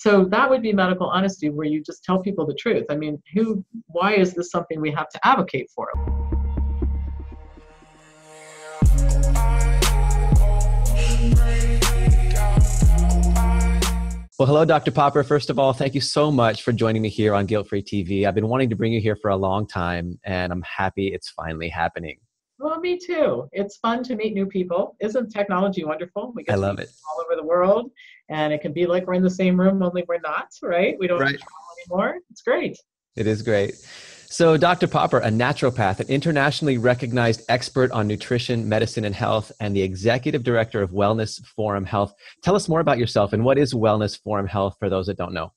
so that would be medical honesty where you just tell people the truth i mean who why is this something we have to advocate for Well, hello, Dr. Popper. First of all, thank you so much for joining me here on Guilt Free TV. I've been wanting to bring you here for a long time, and I'm happy it's finally happening. Well, me too. It's fun to meet new people. Isn't technology wonderful? We get I love it. all over the world, and it can be like we're in the same room, only we're not, right? We don't right. anymore. It's great. It is great. So, Dr. Popper, a naturopath, an internationally recognized expert on nutrition, medicine, and health, and the executive director of Wellness Forum Health. Tell us more about yourself and what is Wellness Forum Health for those that don't know?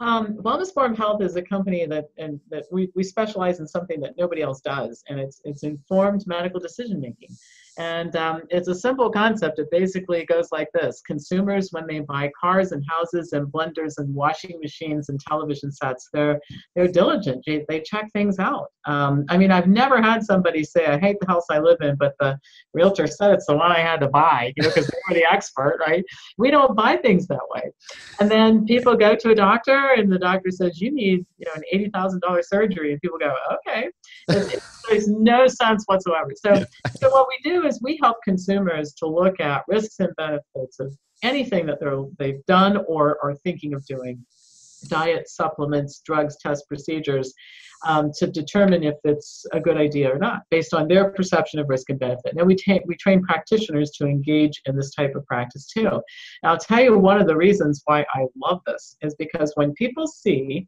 Um, Wellness Forum Health is a company that and that we, we specialize in something that nobody else does, and it's it's informed medical decision making. And um, it's a simple concept. It basically goes like this consumers, when they buy cars and houses and blenders and washing machines and television sets, they're, they're diligent. They, they check things out. Um, I mean, I've never had somebody say, I hate the house I live in, but the realtor said it's the one I had to buy, you know, because they were the expert, right? We don't buy things that way. And then people go to a doctor and the doctor says, you need, you know, an $80,000 surgery. And people go, okay. There's no sense whatsoever. So, so what we do is we help consumers to look at risks and benefits of anything that they're, they've done or are thinking of doing diet, supplements, drugs, test procedures um, to determine if it's a good idea or not based on their perception of risk and benefit. Now, we, ta- we train practitioners to engage in this type of practice too. Now, I'll tell you one of the reasons why I love this is because when people see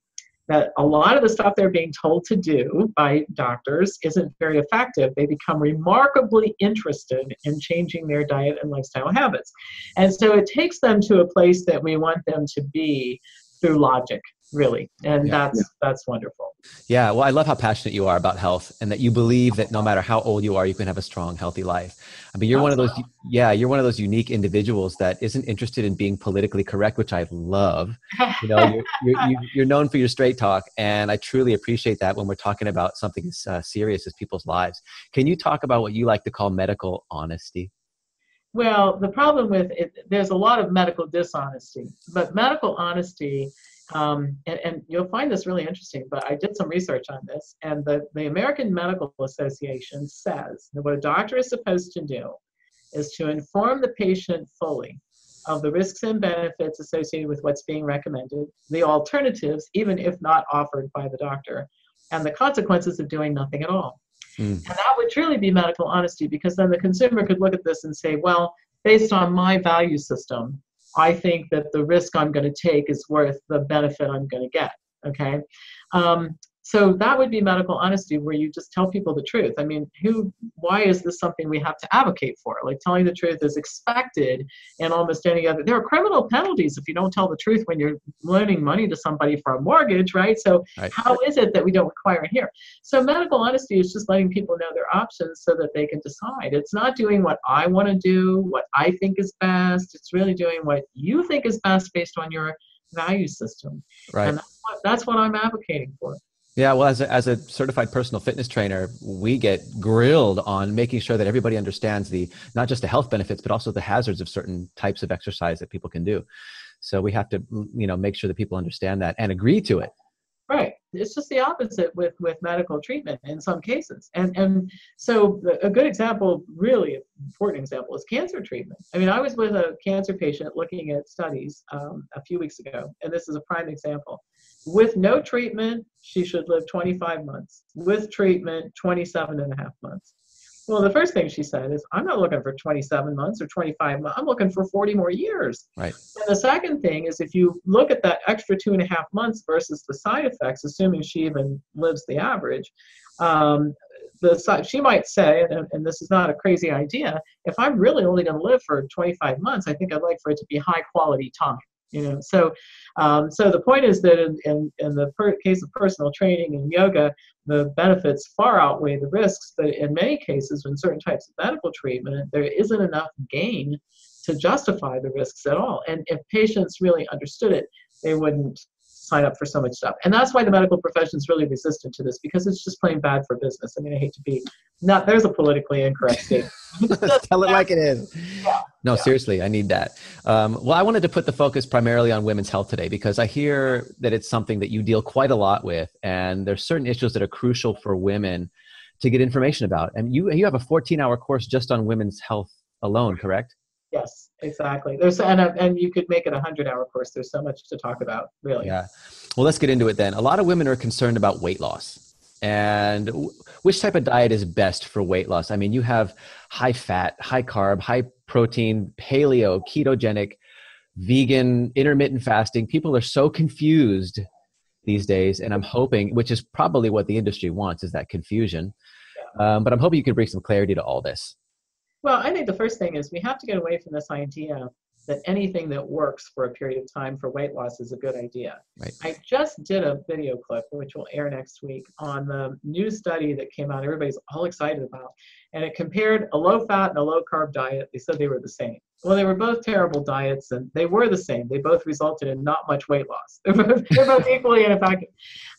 that a lot of the stuff they're being told to do by doctors isn't very effective, they become remarkably interested in changing their diet and lifestyle habits. And so it takes them to a place that we want them to be through logic really. And yeah, that's yeah. that's wonderful. Yeah well i love how passionate you are about health and that you believe that no matter how old you are you can have a strong healthy life. I mean you're one of those yeah you're one of those unique individuals that isn't interested in being politically correct which i love. You know you're, you're, you're known for your straight talk and i truly appreciate that when we're talking about something as uh, serious as people's lives. Can you talk about what you like to call medical honesty? Well, the problem with it, there's a lot of medical dishonesty, but medical honesty um, and, and, you'll find this really interesting, but I did some research on this, and the, the American Medical Association says that what a doctor is supposed to do is to inform the patient fully of the risks and benefits associated with what's being recommended, the alternatives, even if not offered by the doctor, and the consequences of doing nothing at all. Mm. And that would truly be medical honesty because then the consumer could look at this and say, well, based on my value system, I think that the risk I'm going to take is worth the benefit I'm going to get. Okay. Um, so that would be medical honesty where you just tell people the truth. I mean who why is this something we have to advocate for? Like telling the truth is expected in almost any other there are criminal penalties if you don't tell the truth when you're loaning money to somebody for a mortgage right? So right. how is it that we don't require it here? So medical honesty is just letting people know their options so that they can decide. It's not doing what i want to do what i think is best. It's really doing what you think is best based on your value system. Right. And that's what, that's what i'm advocating for yeah, well, as a, as a certified personal fitness trainer, we get grilled on making sure that everybody understands the not just the health benefits, but also the hazards of certain types of exercise that people can do. So we have to, you know, make sure that people understand that and agree to it. Right. It's just the opposite with, with medical treatment in some cases. And, and so a good example, really important example, is cancer treatment. I mean, I was with a cancer patient looking at studies um, a few weeks ago, and this is a prime example. With no treatment, she should live 25 months. With treatment, 27 and a half months. Well, the first thing she said is, I'm not looking for 27 months or 25 months. I'm looking for 40 more years. Right. And the second thing is, if you look at that extra two and a half months versus the side effects, assuming she even lives the average, um, the she might say, and, and, this is not a crazy idea, if I'm really only going to live for 25 months, I think I'd like for it to be high quality time you know so um, so the point is that in, in, in the per- case of personal training and yoga the benefits far outweigh the risks but in many cases in certain types of medical treatment there isn't enough gain to justify the risks at all. And if patients really understood it they wouldn't sign up for so much stuff. And that's why the medical profession is really resistant to this because it's just plain bad for business. I mean, I hate to be not there's a politically incorrect statement. Tell it like it is. Yeah. No, Yeah. seriously, I need that. Um, well, I wanted to put the focus primarily on women's health today because I hear that it's something that you deal quite a lot with, and there's certain issues that are crucial for women to get information about. And you you have a 14 hour course just on women's health alone, correct? Yes, exactly. There's and uh, and you could make it a hundred hour course. There's so much to talk about, really. Yeah. Well, let's get into it then. A lot of women are concerned about weight loss. And w- which type of diet is best for weight loss? I mean, you have high fat, high carb, high protein, paleo, ketogenic, vegan, intermittent fasting. People are so confused these days. And I'm hoping, which is probably what the industry wants, is that confusion. Um, but I'm hoping you can bring some clarity to all this. Well, I think the first thing is we have to get away from this idea that anything that works for a period of time for weight loss is a good idea. Right. I just did a video clip, which will air next week, on the new study that came out. Everybody's all excited about, and it compared a low fat and a low carb diet. They said they were the same. Well, they were both terrible diets, and they were the same. They both resulted in not much weight loss. They're both, equally ineffective.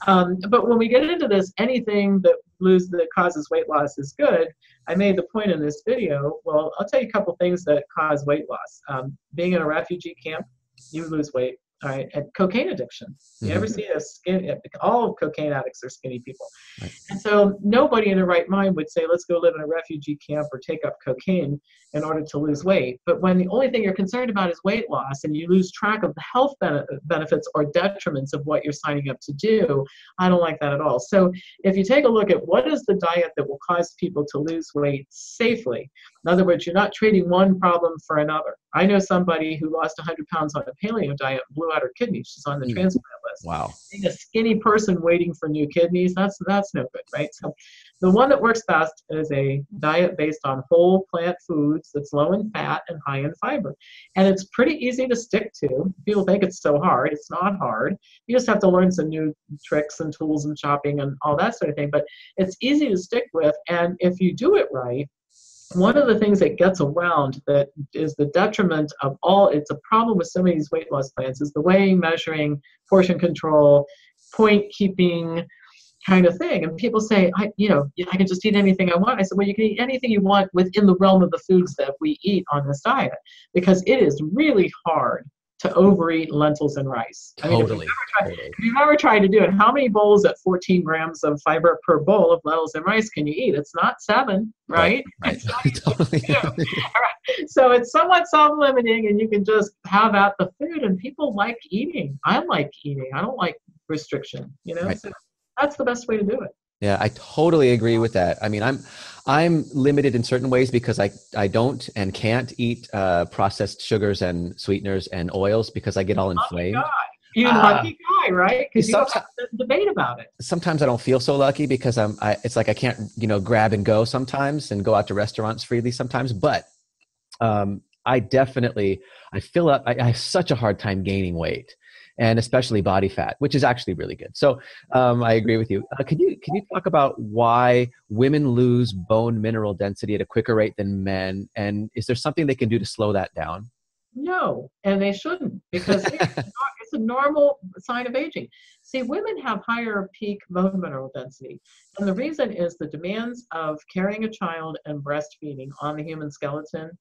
Um, but when we get into this, anything that lose that causes weight loss is good. I made the point in this video. Well, I'll tell you a couple things that cause weight loss. Um, being in a refugee camp, you lose weight. All right, and cocaine addiction. You Mhm. ever see a skin? All cocaine addicts are skinny people, Right. and so nobody in their right mind would say, "Let's go live in a refugee camp or take up cocaine in order to lose weight." But when the only thing you're concerned about is weight loss, and you lose track of the health bene- benefits or detriments of what you're signing up to do, I don't like that at all. So if you take a look at what is the diet that will cause people to lose weight safely, in other words, you're not trading one problem for another. I know somebody who lost 100 pounds on a paleo diet blew out her kidneys. She's on the Mm. transplant list. Wow. Being a skinny person waiting for new kidneys, that's that's no good, right? So the one that works best is a diet based on whole plant foods that's low in fat and high in fiber. And it's pretty easy to stick to. People think it's so hard. It's not hard. You just have to learn some new tricks and tools and shopping and all that sort of thing. But it's easy to stick with. And if you do it right, one of the things that gets around that is the detriment of all it's a problem with so many of these weight loss plans is the weighing measuring portion control point keeping kind of thing. And people say i you know i can just eat anything i want. I said well you can eat anything you want within the realm of the foods that we eat on this diet because it is really hard to overeat lentils and rice I mean, if Totally. totally. if you've ever tried to do it, how many bowls at 14 grams of fiber per bowl of lentils and rice can you eat? It's not seven, right? Right. totally. Yeah. So it's somewhat self-limiting, and you can just have at the food. And people like eating. I like eating. I don't like restriction. You know, Right. so that's the best way to do it. Yeah, I totally agree with that. I mean, I'm I'm limited in certain ways because I I don't and can't eat uh, processed sugars and sweeteners and oils because I get all inflamed. Guy. You Ah. lucky guy, right? Because you don't have to debate about it. Sometimes I don't feel so lucky because I'm I, it's like I can't you know grab and go sometimes and go out to restaurants freely sometimes. But um, I definitely I fill up. I, I have such a hard time gaining weight. And especially body fat, which is actually really good. So um, I agree with you. Uh, can you can you talk about why women lose bone mineral density at a quicker rate than men? And is there something they can do to slow that down? No, and they shouldn't because it's, not, it's a normal sign of aging. See, women have higher peak bone mineral density, and the reason is the demands of carrying a child and breastfeeding on the human skeleton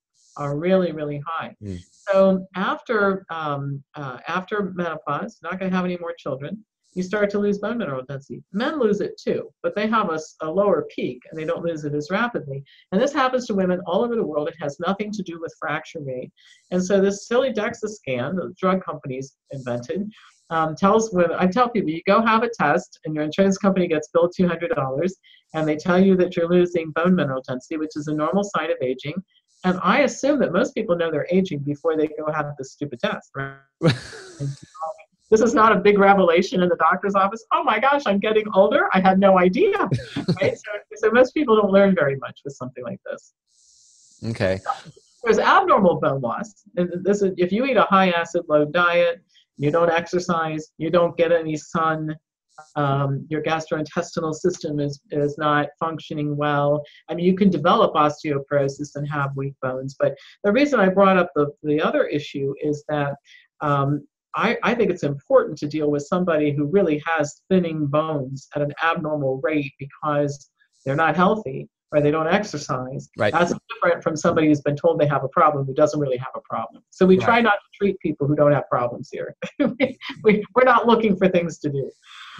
are really, really high. Mm. So after um, uh, after menopause, not going to have any more children. You start to lose bone mineral density. Men lose it too, but they have a, a lower peak and they don't lose it as rapidly. And this happens to women all over the world. It has nothing to do with fracture rate. And so this silly DEXA scan, the drug companies invented, um, tells women, I tell people, you go have a test and your insurance company gets billed $200 and they tell you that you're losing bone mineral density, which is a normal sign of aging. And I assume that most people know they're aging before they go have this stupid test, right? This is not a big revelation in the doctor's office. Oh my gosh, I'm getting older. I had no idea. right? So, so most people don't learn very much with something like this. okay. There's abnormal bone loss. And this is if you eat a high acid load diet, you don't exercise, you don't get any sun, um, your gastrointestinal system is, is not functioning well. I mean, you can develop osteoporosis and have weak bones. But the reason I brought up the, the other issue is that um, I, I think it's important to deal with somebody who really has thinning bones at an abnormal rate because they're not healthy or they don't exercise. Right. That's different from somebody who's been told they have a problem who doesn't really have a problem. So we try not to treat people who don't have problems here. we, we're not looking for things to do.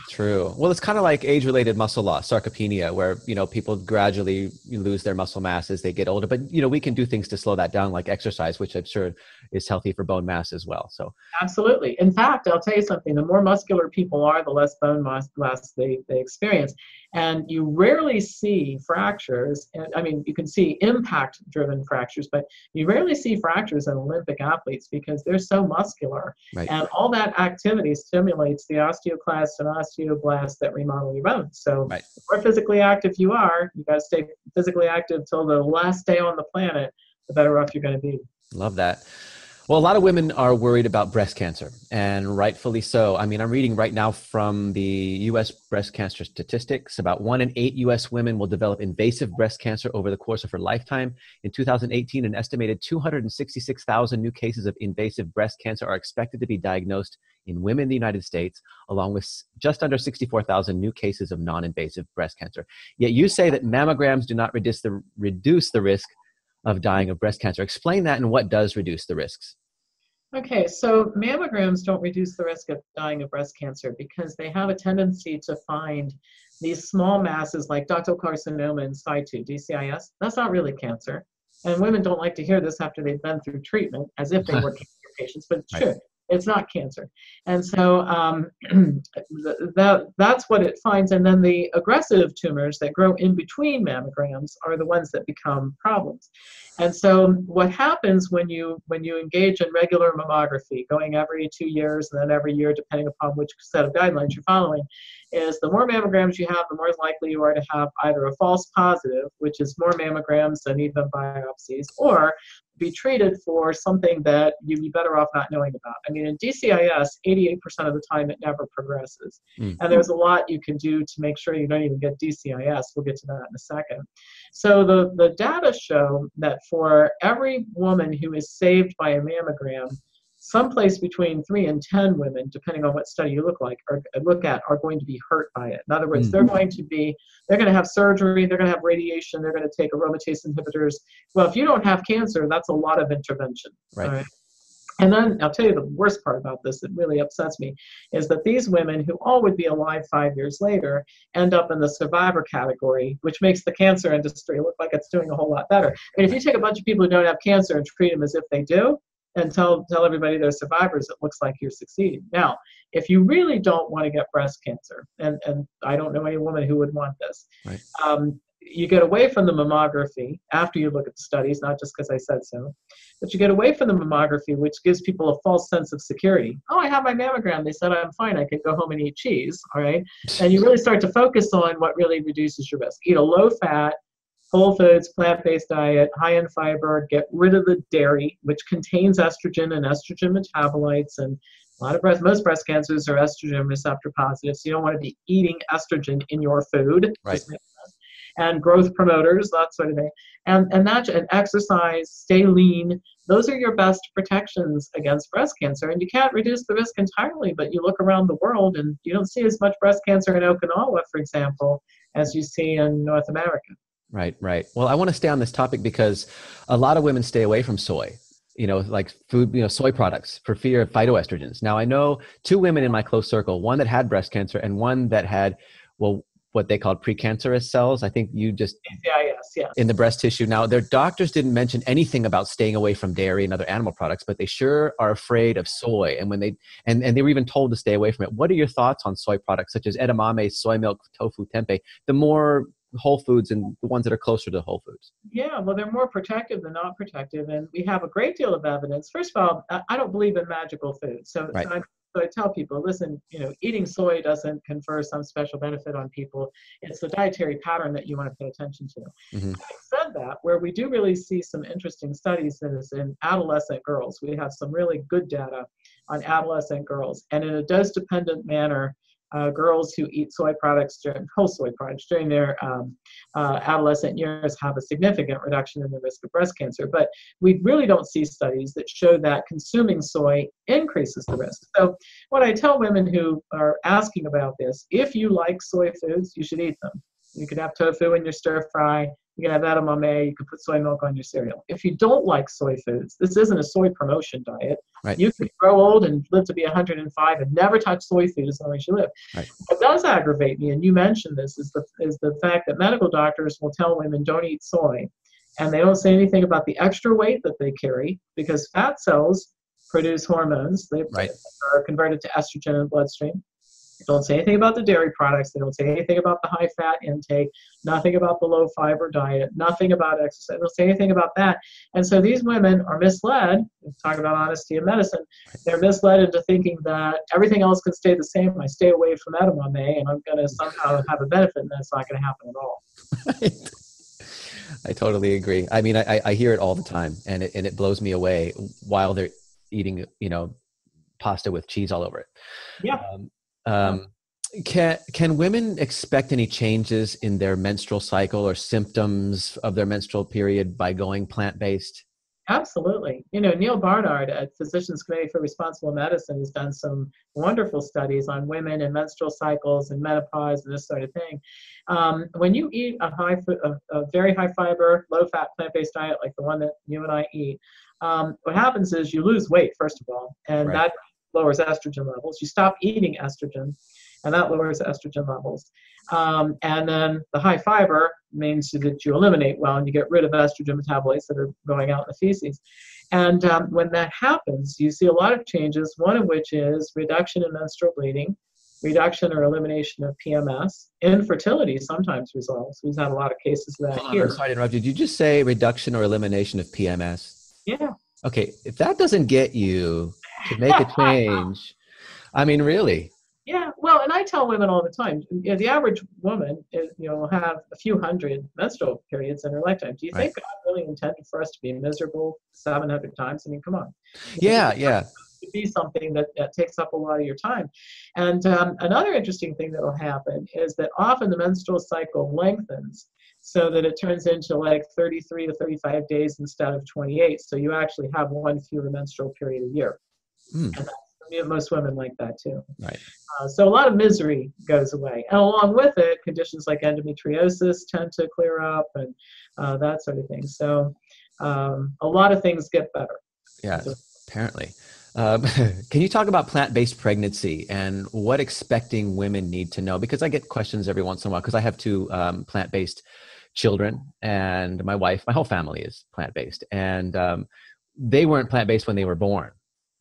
True. Well, it's kind of like age-related muscle loss, sarcopenia, where you know people gradually lose their muscle mass as they get older. But you know we can do things to slow that down, like exercise, which I'm sure is healthy for bone mass as well. So Absolutely. In fact, I'll tell you something. The more muscular people are, the less bone mass they, they experience. And you rarely see fractures. And, I mean, you can see impact driven fractures, but you rarely see fractures in Olympic athletes because they're so muscular. Right. And all that activity stimulates the osteoclasts and osteoblasts that remodel your bones. So Right. the more physically active you are, you got to stay physically active till the last day on the planet, the better off you're going to be. Love that. Well, a lot of women are worried about breast cancer, and rightfully so. I mean, I'm reading right now from the US breast cancer statistics about one in eight US women will develop invasive breast cancer over the course of her lifetime. In 2018, an estimated 266,000 new cases of invasive breast cancer are expected to be diagnosed in women in the United States, along with just under 64,000 new cases of non invasive breast cancer. Yet you say that mammograms do not reduce the, reduce the risk of dying of breast cancer. Explain that and what does reduce the risks. Okay, so mammograms don't reduce the risk of dying of breast cancer because they have a tendency to find these small masses like ductal carcinoma in situ, DCIS. That's not really cancer. And women don't like to hear this after they've been through treatment as if they were cancer patients, but it's Right. It's not cancer. And so um, th- that, that's what it finds. And then the aggressive tumors that grow in between mammograms are the ones that become problems. And so what happens when you when you engage in regular mammography, going every two years and then every year, depending upon which set of guidelines you're following, is the more mammograms you have, the more likely you are to have either a false positive, which is more mammograms than even biopsies, or be treated for something that you'd be better off not knowing about. I mean, in DCIS, 88% of the time it never progresses. Mm. And there's a lot you can do to make sure you don't even get DCIS. We'll get to that in a second. So the, the data show that for every woman who is saved by a mammogram, someplace between three and ten women, depending on what study you look like or look at, are going to be hurt by it. In other words, Mm. they're going to be they're going to have surgery, they're going to have radiation, they're going to take aromatase inhibitors. Well, if you don't have cancer, that's a lot of intervention. Right. all And then I'll tell you the worst part about this that really upsets me is that these women who all would be alive five years later end up in the survivor category, which makes the cancer industry look like it's doing a whole lot better. And if you take a bunch of people who don't have cancer and treat them as if they do, and tell tell everybody they're survivors, it looks like you're succeeding. Now, if you really don't want to get breast cancer, and and I don't know any woman who would want this, Right. um, you get away from the mammography after you look at the studies, not just because I said so, but you get away from the mammography, which gives people a false sense of security. Oh, I have my mammogram. They said I'm fine. I can go home and eat cheese. All right. And you really start to focus on what really reduces your risk. Eat a low fat, whole foods, plant based diet, high in fiber, get rid of the dairy, which contains estrogen and estrogen metabolites. And a lot of breast, most breast cancers are estrogen receptor positive. So you don't want to be eating estrogen in your food. Right. Just make sense. And growth promoters, that sort of thing. And, and that, and exercise, stay lean. Those are your best protections against breast cancer. And you can't reduce the risk entirely, but you look around the world and you don't see as much breast cancer in Okinawa, for example, as you see in North America. Right, right. Well, I want to stay on this topic because a lot of women stay away from soy, you know, like food, you know, soy products for fear of phytoestrogens. Now, I know two women in my close circle, one that had breast cancer and one that had, well, what they called precancerous cells. I think you just CIS, yes. in the breast tissue. Now, their doctors didn't mention anything about staying away from dairy and other animal products, but they sure are afraid of soy. And when they and, and they were even told to stay away from it. What are your thoughts on soy products such as edamame, soy milk, tofu, tempeh, the more whole foods and the ones that are closer to whole foods? Yeah, well, they're more protective than not protective. And we have a great deal of evidence. First of all, I- don't believe in magical foods. So, Right. so, I, so I tell people, listen, you know, eating soy doesn't confer some special benefit on people. It's the dietary pattern that you want to pay attention to. Mhm. Having said that, where we do really see some interesting studies is in adolescent girls. We have some really good data on adolescent girls. And in a dose dependent manner, uh, girls who eat soy products during whole soy products during their um, uh, adolescent years have a significant reduction in the risk of breast cancer. But we really don't see studies that show that consuming soy increases the risk. So what I tell women who are asking about this, if you like soy foods, you should eat them. You could have tofu in your stir fry. You can have edamame. You can put soy milk on your cereal. If you don't like soy foods, this isn't a soy promotion diet. Right. You could grow old and live to be 105 and never touch soy food as long as you live. Right. What does aggravate me, and you mentioned this, is the is the fact that medical doctors will tell women don't eat soy, and they don't say anything about the extra weight that they carry because fat cells produce hormones. They Right. are converted to estrogen in the bloodstream. They don't say anything about the dairy products. They don't say anything about the high fat intake, nothing about the low fiber diet, nothing about exercise. They don't say anything about that. And so these women are misled, talk about honesty in medicine, they're misled into thinking that everything else can stay the same. I stay away from edamame and I'm going to somehow have a benefit, and that's not going to happen at all. I totally agree. I mean, I, I hear it all the time, and it and it blows me away while they're eating, you know, pasta with cheese all over it. Yeah. Um, um, can can women expect any changes in their menstrual cycle or symptoms of their menstrual period by going plant based? Absolutely. You know, Neal Barnard at Physicians Committee for Responsible Medicine has done some wonderful studies on women and menstrual cycles and menopause and this sort of thing. Um, when you eat a high, a, a very high fiber, low fat plant based diet like the one that you and I eat, um, what happens is you lose weight first of all, and Right. that lowers estrogen levels. You stop eating estrogen, and that lowers estrogen levels. Um, and then the high fiber means that you eliminate well and you get rid of estrogen metabolites that are going out in the feces. And um, when that happens, you see a lot of changes, one of which is reduction in menstrual bleeding, reduction or elimination of PMS. Infertility sometimes resolves. We've had a lot of cases of that here. I'm sorry to interrupt. Did you just say reduction or elimination of PMS? Yeah. Okay, if that doesn't get you to make a change, I mean, really, Yeah, well, and I tell women all the time, you know, the average woman, is, you know, have a few hundred menstrual periods in her lifetime. Do you think God really intended for us to be miserable 700 times? I mean, come on. yeah, yeah. to be something that, that takes up a lot of your time. And um, another interesting thing that will happen is that often the menstrual cycle lengthens so that it turns into like 33 to 35 days instead of 28. So you actually have one fewer menstrual period a year. Hmm. And most women like that too. Right. Uh, so a lot of misery goes away. And along with it, conditions like endometriosis tend to clear up and uh, that sort of thing. So um, a lot of things get better. Yeah, apparently. Um, can you talk about plant-based pregnancy and what expecting women need to know? Because I get questions every once in a while because I have two um, plant-based children and my wife, my whole family is plant-based, and um, they weren't plant-based when they were born.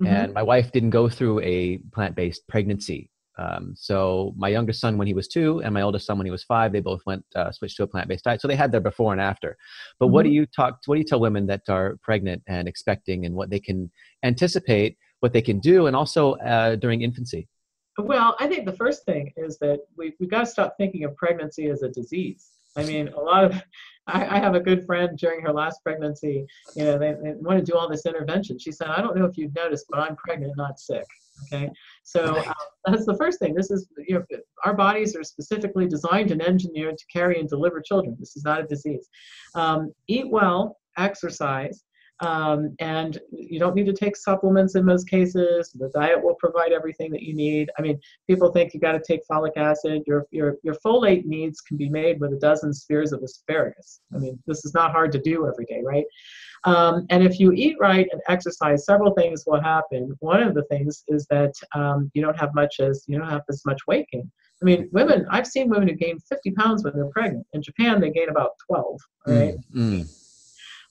Mhm. And my wife didn't go through a plant-based pregnancy. Um, so my youngest son, when he was two, and my oldest son, when he was five, they both went uh, switched to a plant-based diet. So they had their before and after. But what do you talk? What do you tell women that are pregnant and expecting, and what they can anticipate, what they can do, and also uh, during infancy? Well, I think the first thing is that we, we've got to stop thinking of pregnancy as a disease. I mean, a lot of, I, I have a good friend during her last pregnancy, you know, they, they want to do all this intervention. She said, I don't know if you've noticed, but I'm pregnant, not sick. Okay. So uh, that's the first thing. This is, you know, our bodies are specifically designed and engineered to carry and deliver children. This is not a disease. Um, eat well, exercise, um, and you don't need to take supplements in most cases. The diet will provide everything that you need. I mean, people think you got to take folic acid. Your, your, your folate needs can be made with a dozen spears of asparagus. I mean, this is not hard to do every day, right? Um, and if you eat right and exercise, several things will happen. One of the things is that um, you don't have much as you don't have as much weight gain. I mean, women. I've seen women who gain 50 pounds when they're pregnant. In Japan, they gain about 12. Right. Mm, mm.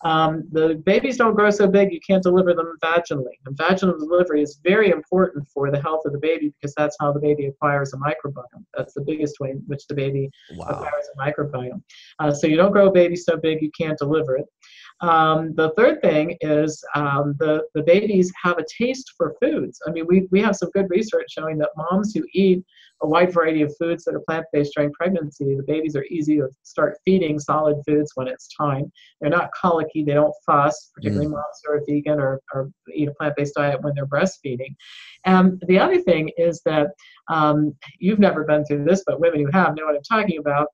Um, the babies don't grow so big you can't deliver them vaginally. And vaginal delivery is very important for the health of the baby because that's how the baby acquires a microbiome. That's the biggest way in which the baby Wow. acquires a microbiome. Uh, so you don't grow a baby so big you can't deliver it. Um, the third thing is um, the, the babies have a taste for foods. I mean, we, we have some good research showing that moms who eat a wide variety of foods that are plant-based during pregnancy, the babies are easy to start feeding solid foods when it's time. They're not colicky, they don't fuss, particularly mm. moms who are vegan or, or eat a plant-based diet when they're breastfeeding. And the other thing is that um, you've never been through this, but women who have know what I'm talking about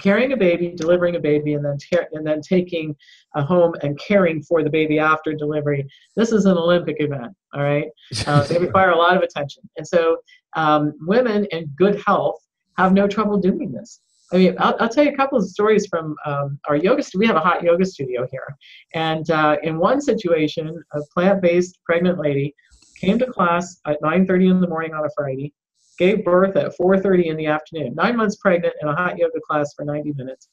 carrying a baby, delivering a baby, and then and then taking a home and caring for the baby after delivery. This is an Olympic event. All right, uh, they require a lot of attention, and so um, women in good health have no trouble doing this. I mean, I'll, I'll tell you a couple of stories from um, our yoga. studio. we have a hot yoga studio here, and uh, in one situation, a plant-based pregnant lady came to class at 9:30 in the morning on a Friday gave birth at 4.30 in the afternoon, nine months pregnant in a hot yoga class for 90 minutes.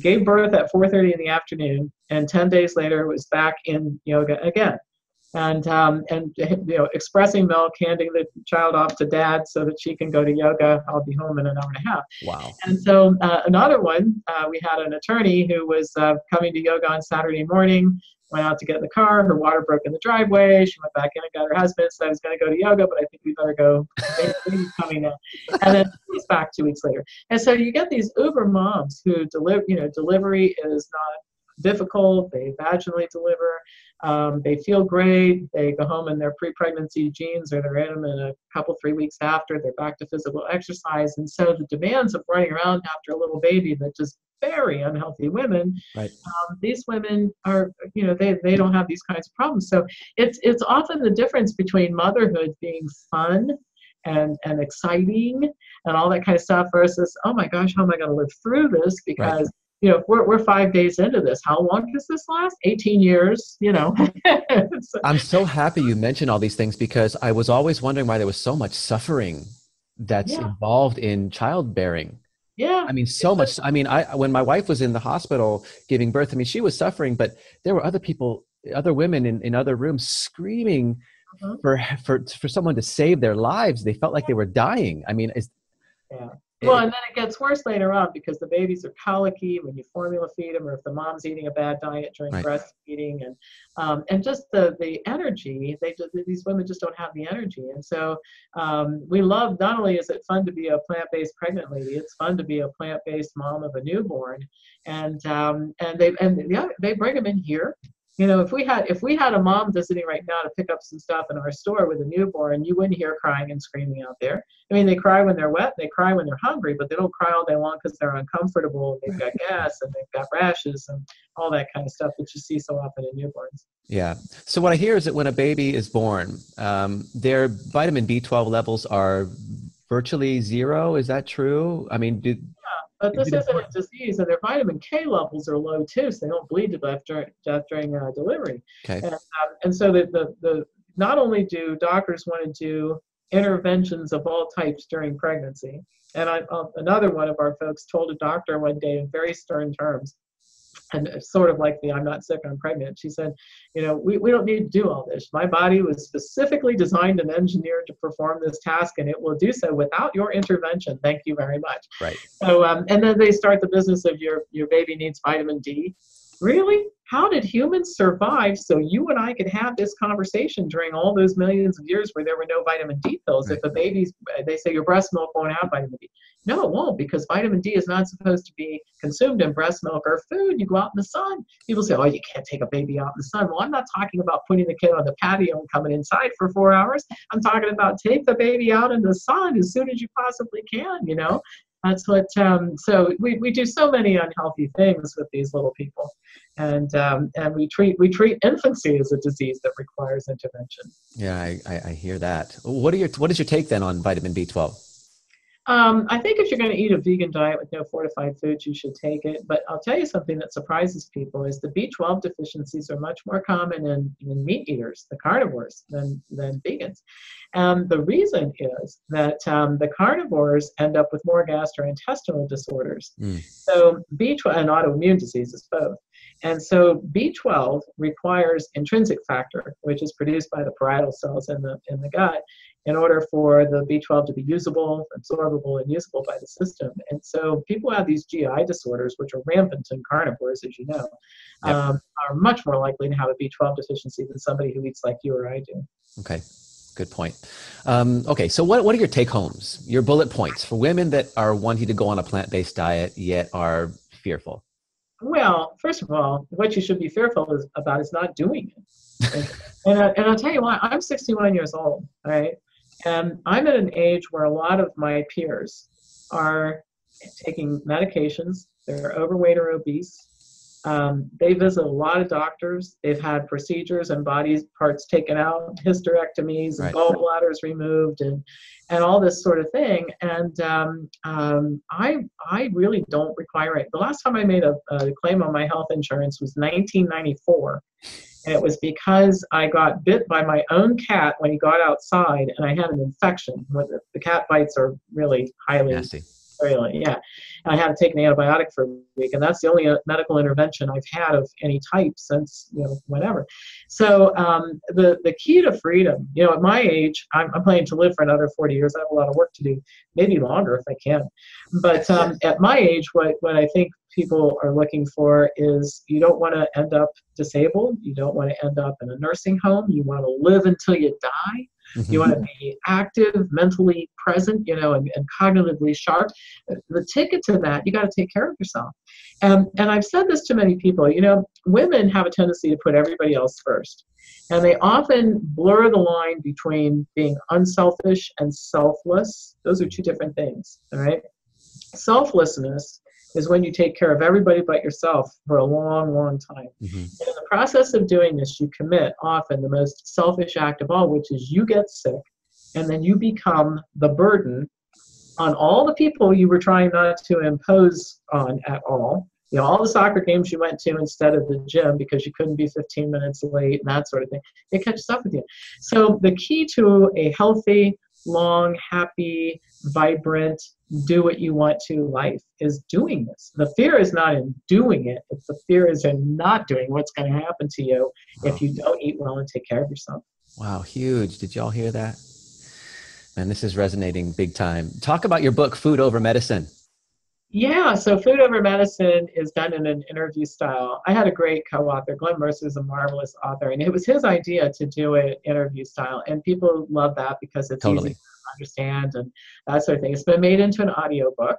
Gave birth at 4.30 in the afternoon, and 10 days later was back in yoga again. And, um, and you know, expressing milk, handing the child off to dad so that she can go to yoga. I'll be home in an hour and a half. Wow. And so uh, another one, uh, we had an attorney who was uh, coming to yoga on Saturday morning, went out to get in the car. Her water broke in the driveway. She went back in and got her husband. Said I was going to go to yoga, but I think we better go. Baby's coming now. And then he's back two weeks later. And so you get these Uber moms who deliver. You know, delivery is not difficult. They vaginally deliver. Um, they feel great. They go home in their pre-pregnancy jeans, or they're in them a couple three weeks after. They're back to physical exercise, and so the demands of running around after a little baby that just very unhealthy women. Right. Um, these women are, you know, they, they don't have these kinds of problems. So it's it's often the difference between motherhood being fun and and exciting and all that kind of stuff versus oh my gosh, how am I going to live through this because. Right. You know, we're, we're five days into this. How long does this last? 18 years, you know. I'm so happy you mentioned all these things because I was always wondering why there was so much suffering that's yeah. involved in childbearing yeah. I mean, so much. I mean, I when my wife was in the hospital giving birth, I mean, she was suffering, but there were other people, other women in, in other rooms screaming uh-huh. for for for someone to save their lives. They felt like they were dying. I mean, it's yeah. Well, and then it gets worse later on because the babies are colicky when you formula feed them, or if the mom's eating a bad diet during right. breastfeeding, and um, and just the the energy. They just, these women just don't have the energy, and so um, we love. Not only is it fun to be a plant-based pregnant lady, it's fun to be a plant-based mom of a newborn, and um, and they and yeah, they bring them in here you know if we had if we had a mom visiting right now to pick up some stuff in our store with a newborn you wouldn't hear crying and screaming out there. I mean they cry when they're wet they cry when they're hungry but they don't cry all day long because they're uncomfortable they've got gas and they've got rashes and all that kind of stuff that you see so often in newborns. Yeah. So what i hear is that when a baby is born um, their vitamin b12 levels are virtually zero. Is that true? I mean do, but this isn't a disease, and their vitamin K levels are low too, so they don't bleed to death during, death during uh, delivery. Okay. And, um, and so the, the, the not only do doctors want to do interventions of all types during pregnancy, and I, uh, another one of our folks told a doctor one day in very stern terms, and sort of like the I'm not sick, I'm pregnant. She said, you know, we, we don't need to do all this. My body was specifically designed and engineered to perform this task, and it will do so without your intervention. Thank you very much. Right. So, um, and then they start the business of your your baby needs vitamin D. Really? How did humans survive so you and I could have this conversation during all those millions of years where there were no vitamin D pills? Right. If a baby's, uh, they say your breast milk won't have vitamin D. No, it won't because vitamin D is not supposed to be consumed in breast milk or food. You go out in the sun. People say, oh, you can't take a baby out in the sun. Well, I'm not talking about putting the kid on the patio and coming inside for four hours. I'm talking about take the baby out in the sun as soon as you possibly can, you know? That's what, um, so we, we do so many unhealthy things with these little people. And, um, and we treat, we treat infancy as a disease that requires intervention. Yeah, I, I, I hear that. What, are your, what is your take then on vitamin B12? Um, I think if you're going to eat a vegan diet with no fortified foods, you should take it. But I'll tell you something that surprises people is the B12 deficiencies are much more common in, in meat eaters, the carnivores, than, than vegans. And the reason is that um, the carnivores end up with more gastrointestinal disorders. Mm. So B12 and autoimmune diseases both. And so B12 requires intrinsic factor, which is produced by the parietal cells in the in the gut, in order for the B12 to be usable, absorbable, and usable by the system. And so people who have these GI disorders, which are rampant in carnivores, as you know, yep. um, are much more likely to have a B12 deficiency than somebody who eats like you or I do. Okay. Good point. Um, okay, so what, what are your take homes, your bullet points for women that are wanting to go on a plant based diet yet are fearful? Well, first of all, what you should be fearful is, about is not doing it. and, and, I, and I'll tell you why. I'm 61 years old, right? And I'm at an age where a lot of my peers are taking medications. They're overweight or obese. Um, they visit a lot of doctors. They've had procedures and body parts taken out, hysterectomies, right. and gallbladders removed, and and all this sort of thing. And um, um, I I really don't require it. The last time I made a, a claim on my health insurance was 1994. And it was because I got bit by my own cat when he got outside and I had an infection. The cat bites are really highly Nasty yeah. I had to take an antibiotic for a week, and that's the only uh, medical intervention I've had of any type since you know whenever. So um, the the key to freedom, you know, at my age, I'm, I'm planning to live for another 40 years. I have a lot of work to do, maybe longer if I can. But um, at my age, what what I think people are looking for is you don't want to end up disabled. You don't want to end up in a nursing home. You want to live until you die. Mm-hmm. You want to be active, mentally present, you know, and, and cognitively sharp. The ticket to that, you got to take care of yourself. And, and I've said this to many people, you know, women have a tendency to put everybody else first. And they often blur the line between being unselfish and selfless. Those are two different things, all right? Selflessness is when you take care of everybody but yourself for a long, long time. Mm-hmm. And in the process of doing this, you commit often the most selfish act of all, which is you get sick and then you become the burden on all the people you were trying not to impose on at all. You know, all the soccer games you went to instead of the gym because you couldn't be 15 minutes late and that sort of thing. It catches up with you. So the key to a healthy, long, happy, vibrant, do what you want to life is doing this. The fear is not in doing it, it's the fear is in not doing what's going to happen to you wow. if you don't eat well and take care of yourself. Wow, huge. Did y'all hear that? Man, this is resonating big time. Talk about your book, Food Over Medicine. Yeah, so Food Over Medicine is done in an interview style. I had a great co author. Glen Merzer is a marvelous author, and it was his idea to do it interview style. And people love that because it's totally. easy to understand and that sort of thing. It's been made into an audio book.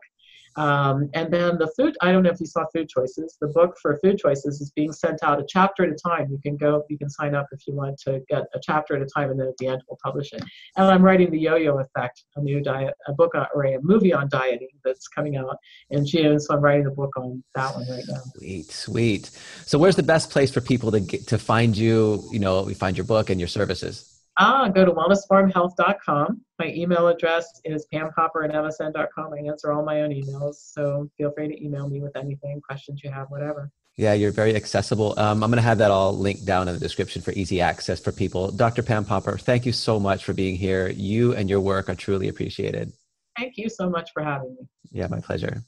Um, and then the food, I don't know if you saw Food Choices. The book for Food Choices is being sent out a chapter at a time. You can go, you can sign up if you want to get a chapter at a time, and then at the end we'll publish it. And I'm writing The Yo-Yo Effect, a new diet, a book or a movie on dieting that's coming out in June. So I'm writing a book on that one right now. Sweet, sweet. So where's the best place for people to get to find you? You know, we find your book and your services. Ah, go to wellnessforumhealth.com. My email address is pampopper at msn.com. I answer all my own emails, so feel free to email me with anything, questions you have, whatever. Yeah, you're very accessible. Um, I'm going to have that all linked down in the description for easy access for people. Dr. Pam Popper, thank you so much for being here. You and your work are truly appreciated. Thank you so much for having me. Yeah, my pleasure.